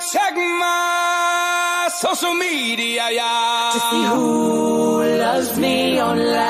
check my social media, yeah. To see who loves me online.